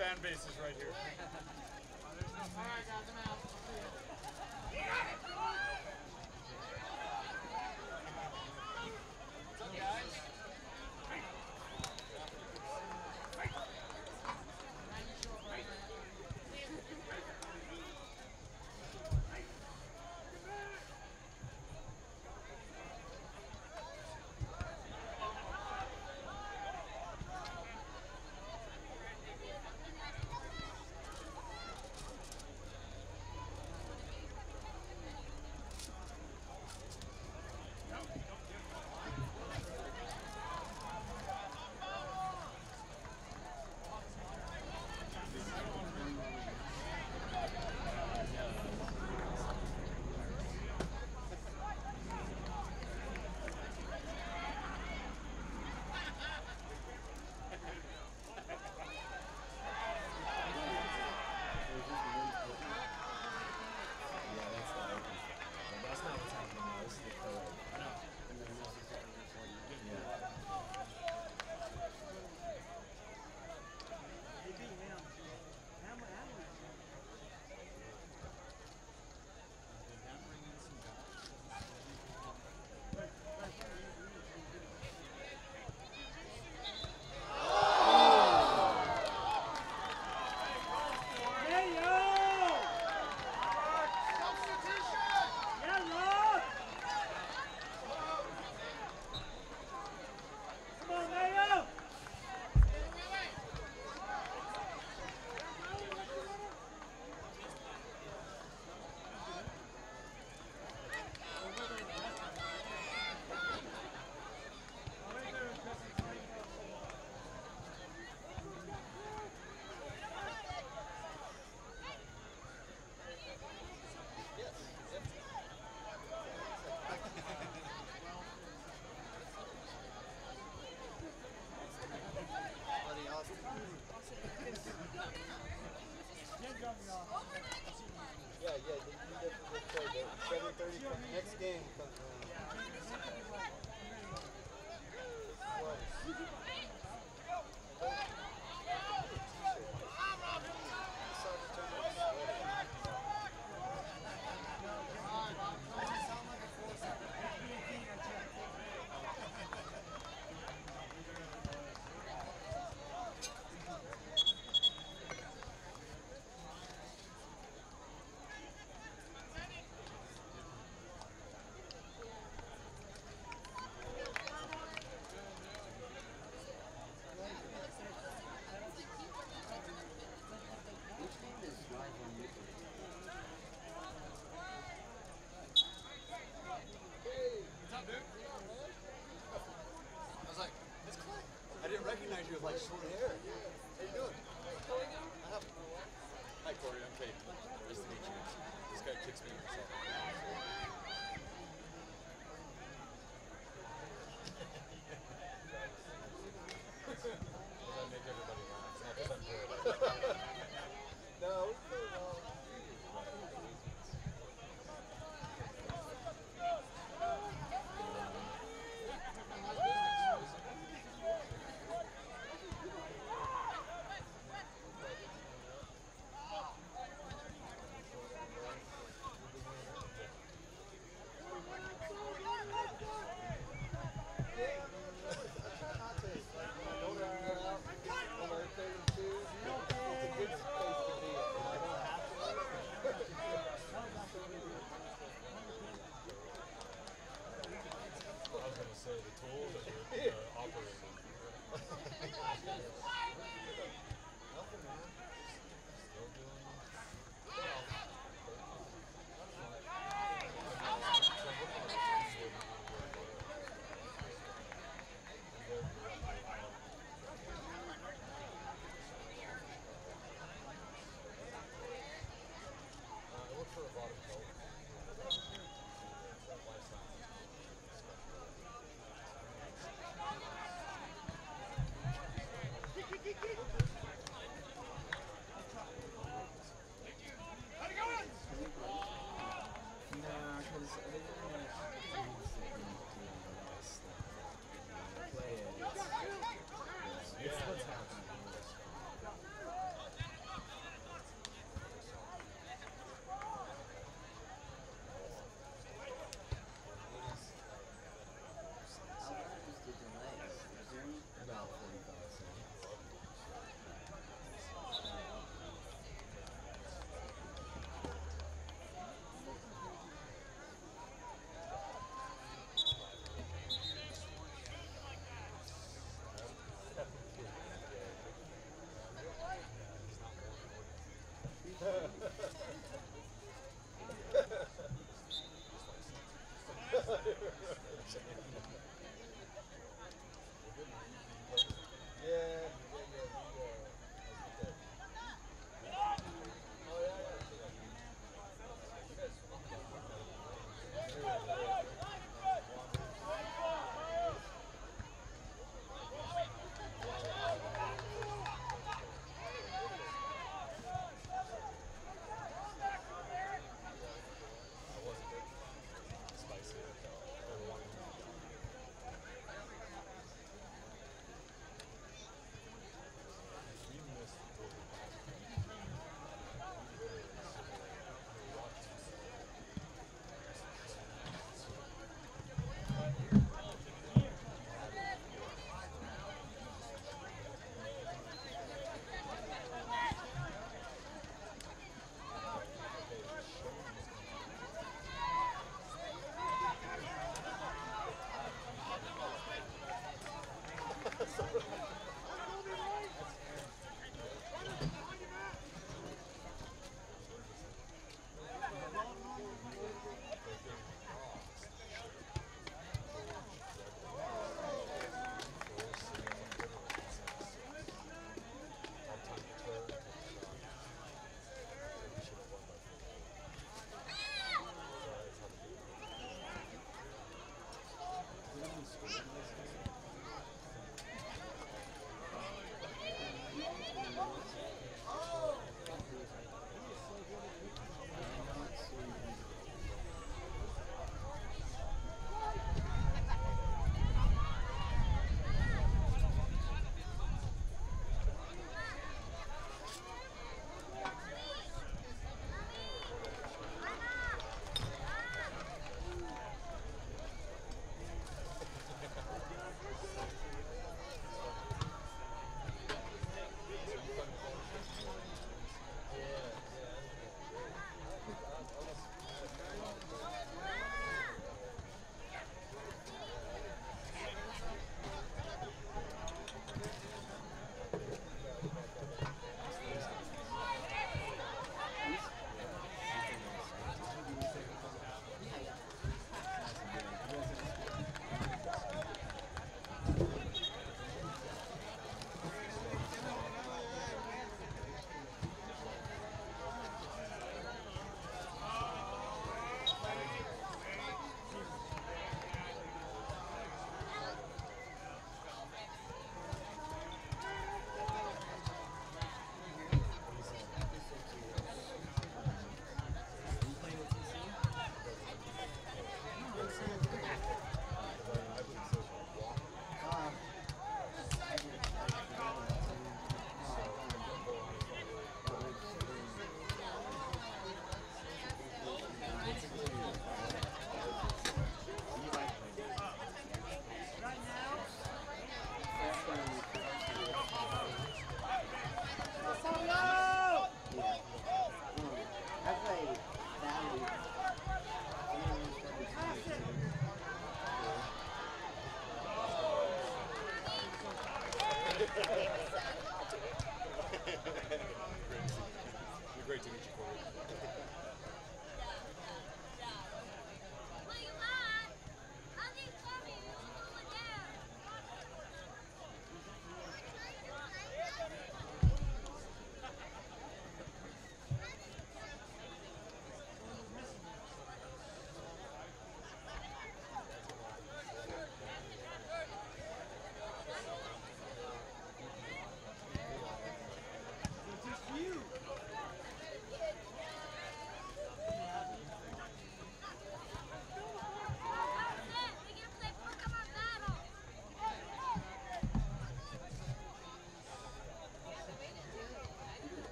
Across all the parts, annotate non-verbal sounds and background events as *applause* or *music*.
fan base is right here. *laughs* pessoas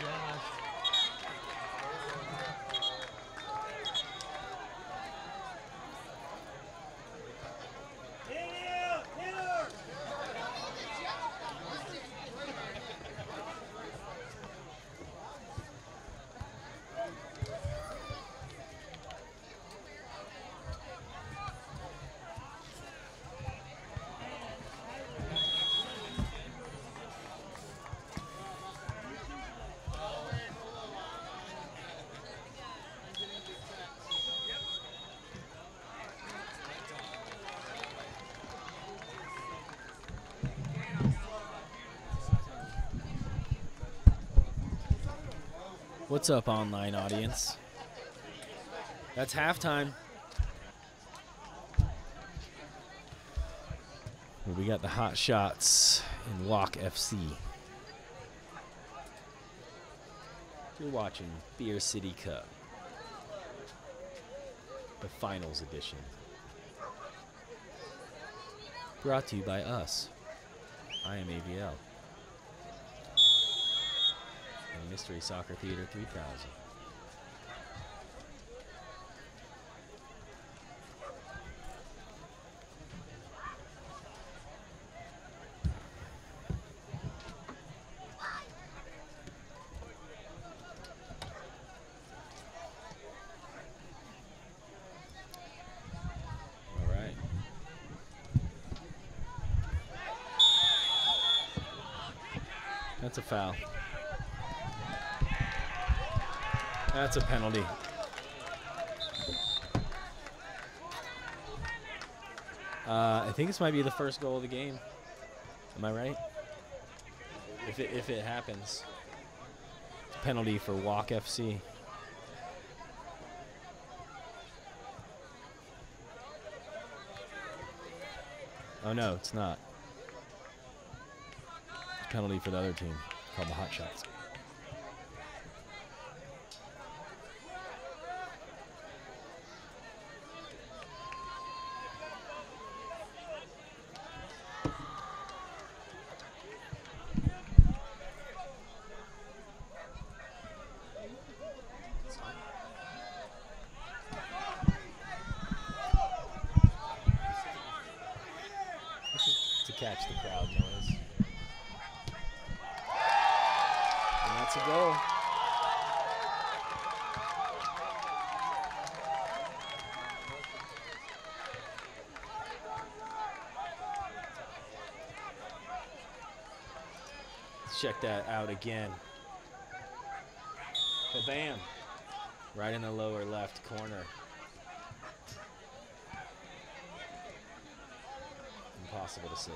Good What's up, online audience? That's halftime. We got the hot shots in Walk FC. You're watching Beer City Cup, the finals edition. Brought to you by us. I am AVL. Mystery Soccer Theater 3000. All right. That's a foul. That's a penalty. Uh, I think this might be the first goal of the game. Am I right? If it, if it happens, penalty for Walk FC. Oh no, it's not. Penalty for the other team called the Hot Shots. to catch the crowd noise. And that's a goal. Let's check that out again. Bam! Right in the lower left corner. Impossible to save.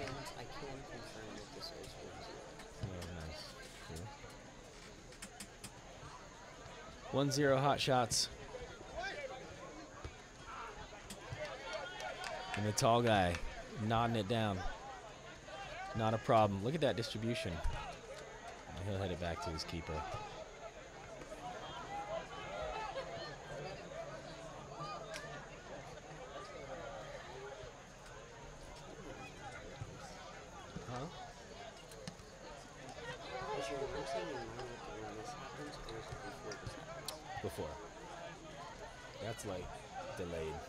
Fans, I can confirm that this is 1 Oh, nice. Cool. One zero hot shots. And the tall guy nodding it down. Not a problem. Look at that distribution. He'll head it back to his keeper. Huh? Is your announcing in line with when this happens, or is it before this happens? Before. That's like delayed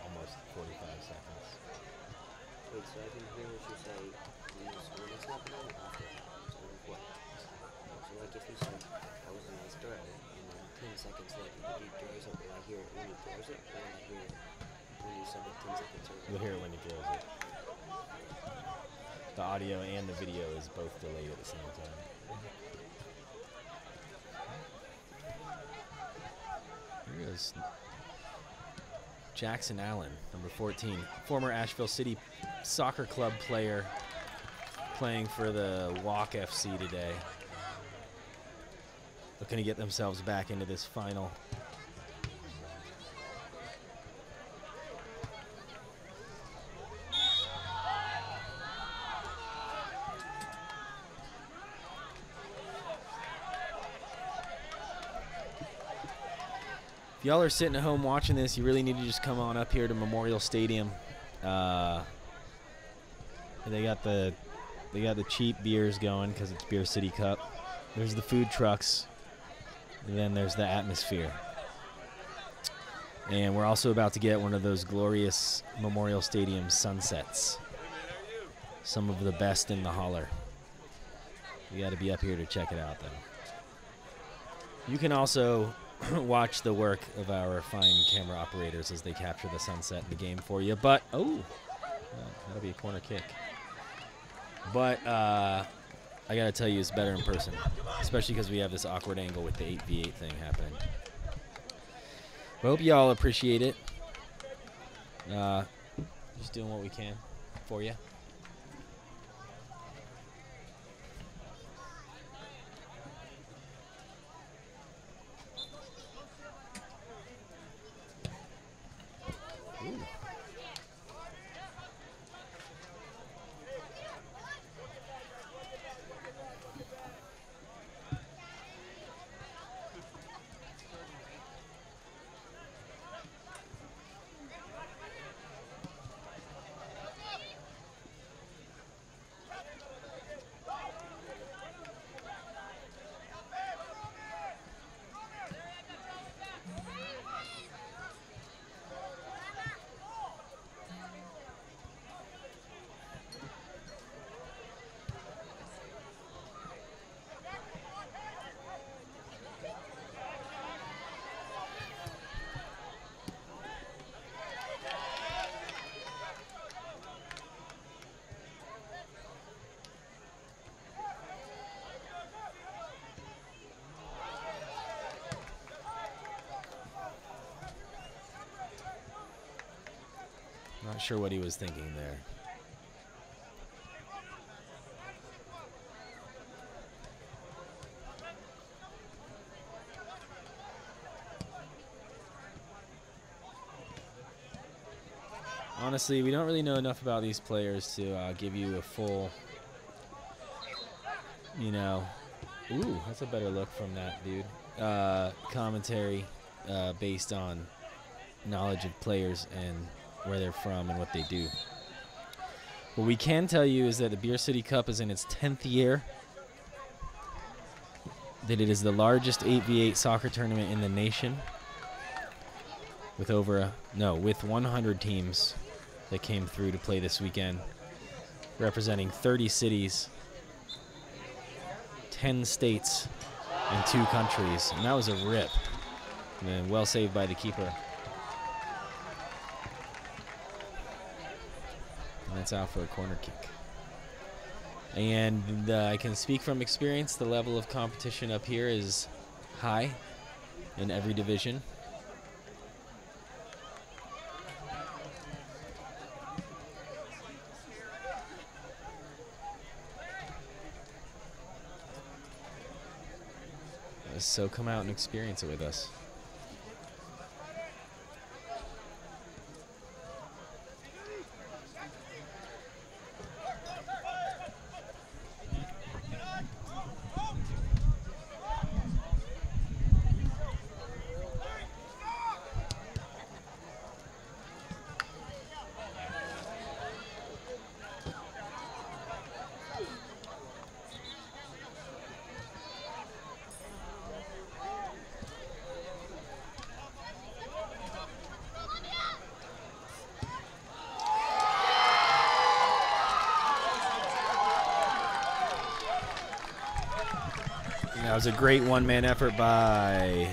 almost 45 seconds. Wait, so I can hear what you say when this, when it's happening after it happens, or before it happens? So like if he said that was a nice throw, and then ten seconds later the dude throws it, will I hear it when he throws it, or will I hear it when you said it ten seconds earlier? You'll hear it when he throws it. The audio and the video is both delayed at the same time. Mm-hmm. Goes Jackson Allen, number 14, former Asheville City Soccer Club player, playing for the Walk FC today. Looking to get themselves back into this final. Y'all are sitting at home watching this, you really need to just come on up here to Memorial Stadium. Uh, they got the they got the cheap beers going because it's Beer City Cup. There's the food trucks, and then there's the atmosphere. And we're also about to get one of those glorious Memorial Stadium sunsets. Some of the best in the holler. You got to be up here to check it out, though. You can also *coughs* watch the work of our fine camera operators as they capture the sunset in the game for you. But, oh, uh, that'll be a corner kick. But uh, I got to tell you, it's better in person, especially because we have this awkward angle with the 8v8 thing happening. I hope y'all appreciate it. Uh, just doing what we can for you. Not sure what he was thinking there. Honestly, we don't really know enough about these players to uh, give you a full, you know, ooh, that's a better look from that dude. Uh, commentary uh, based on knowledge of players and where they're from and what they do. What we can tell you is that the Beer City Cup is in its 10th year. That it is the largest 8v8 soccer tournament in the nation. With over a, no, with 100 teams that came through to play this weekend, representing 30 cities, 10 states, and two countries. And that was a rip. And well saved by the keeper. And that's out for a corner kick. And uh, I can speak from experience, the level of competition up here is high in every division. So come out and experience it with us. A great one man effort by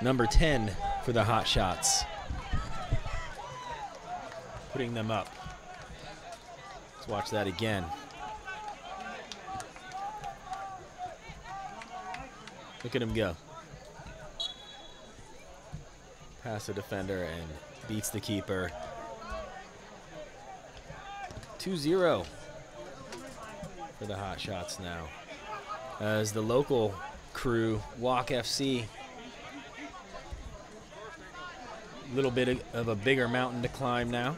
number 10 for the Hot Shots. Putting them up. Let's watch that again. Look at him go. Past the defender and beats the keeper. 2 0 for the Hot Shots now. As the local crew, Walk FC, a little bit of- a bigger mountain to climb now.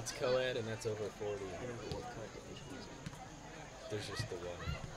That's co-ed and that's over 40. I don't know what color division is. There's just the one.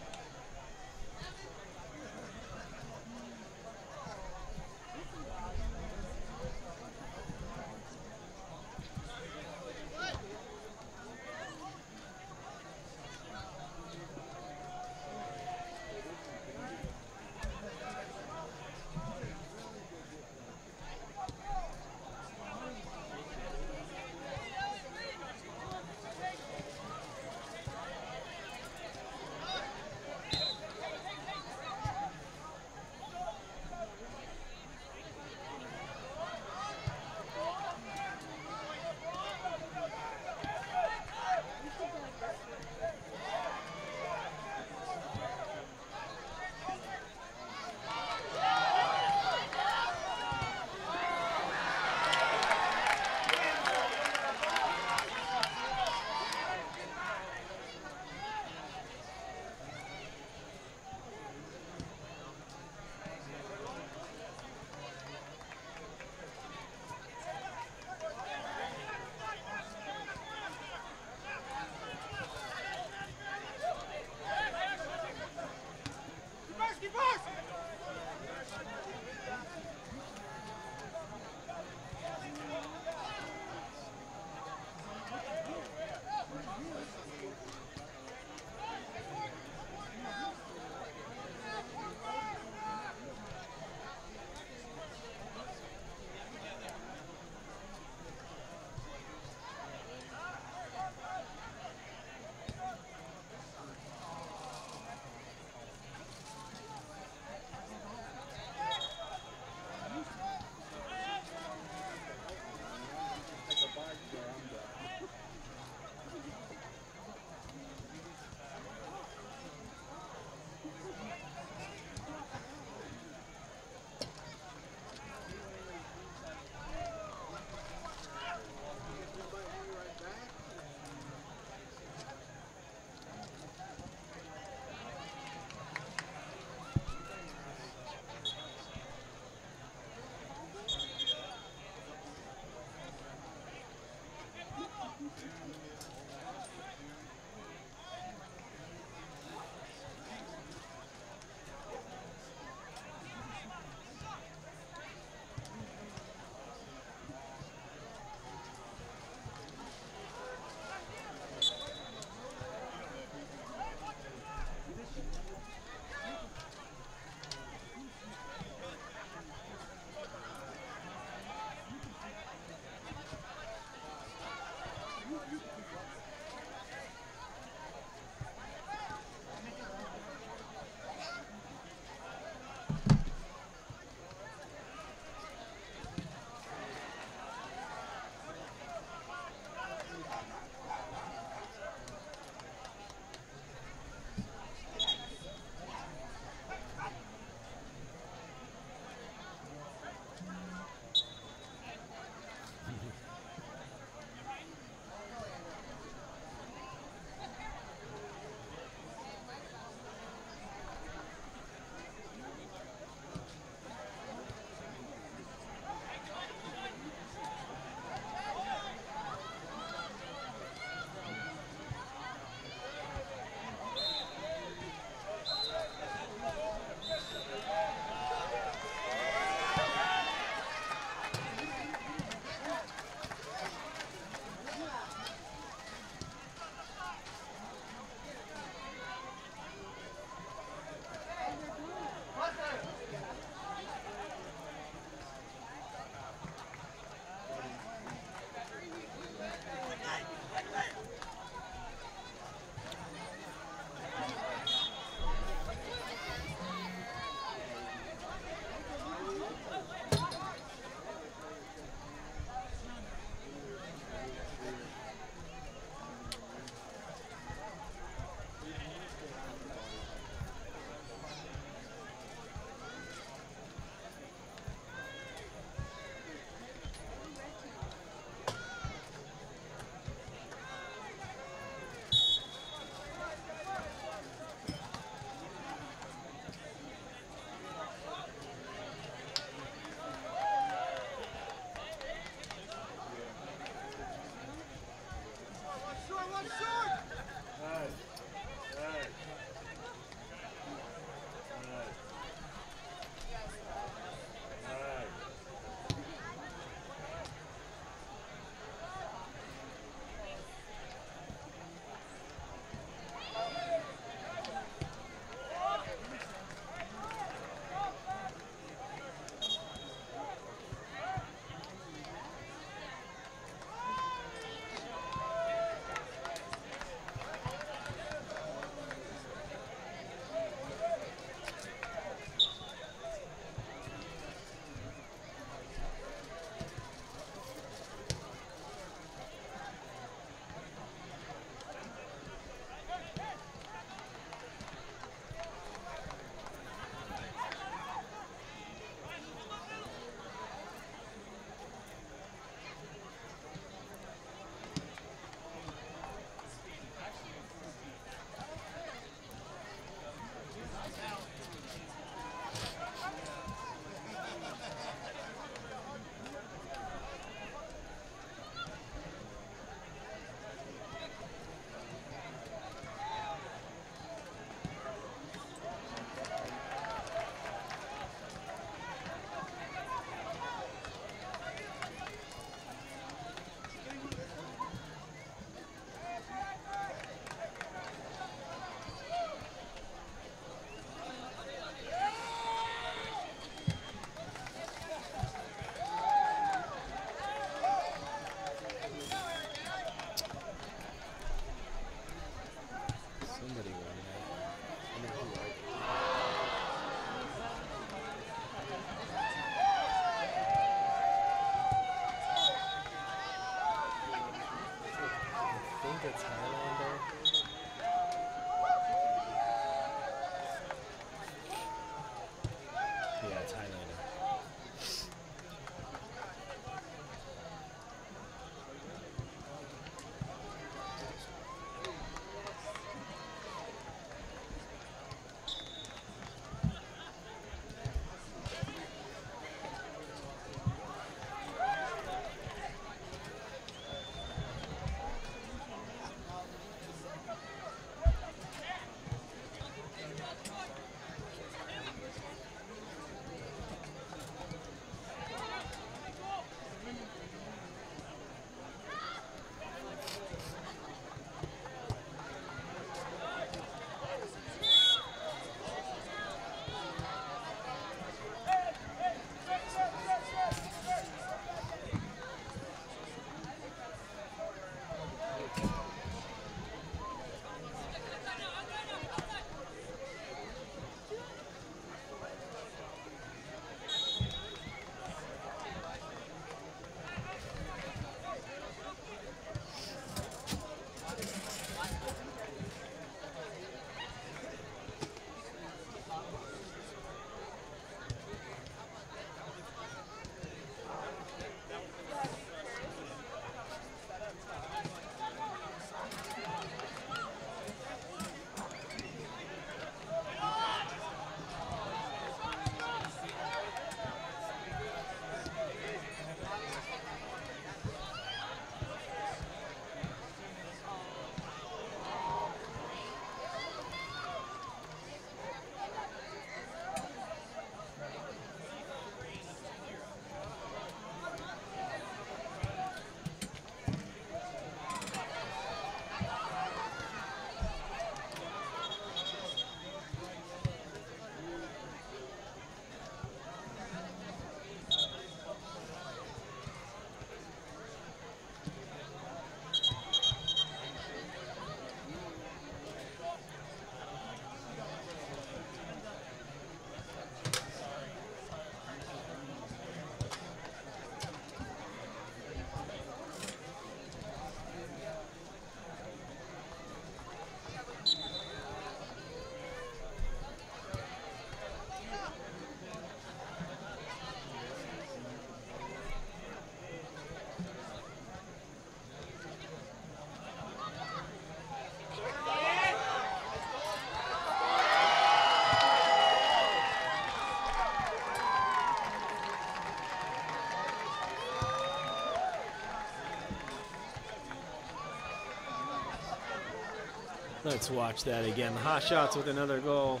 Let's watch that again. Hot shots with another goal.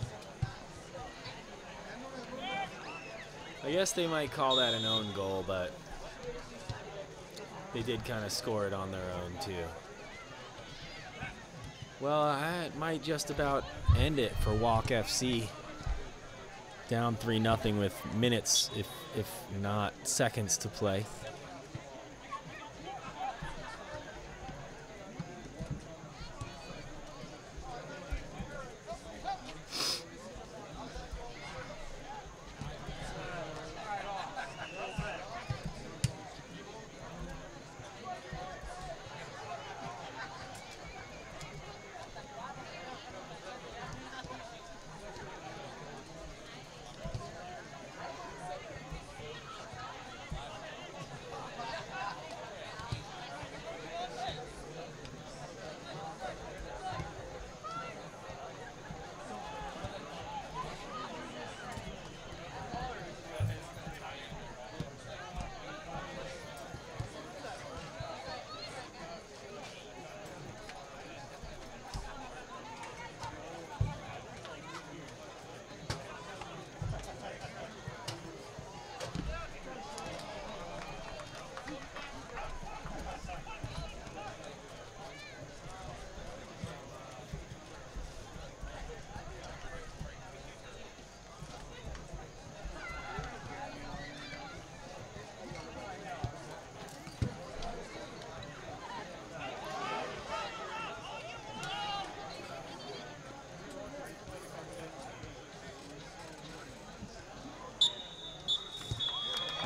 I guess they might call that an own goal, but they did kind of score it on their own too. Well, that might just about end it for Walk FC. Down 3 nothing with minutes, if if not seconds to play.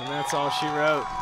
And that's all she wrote.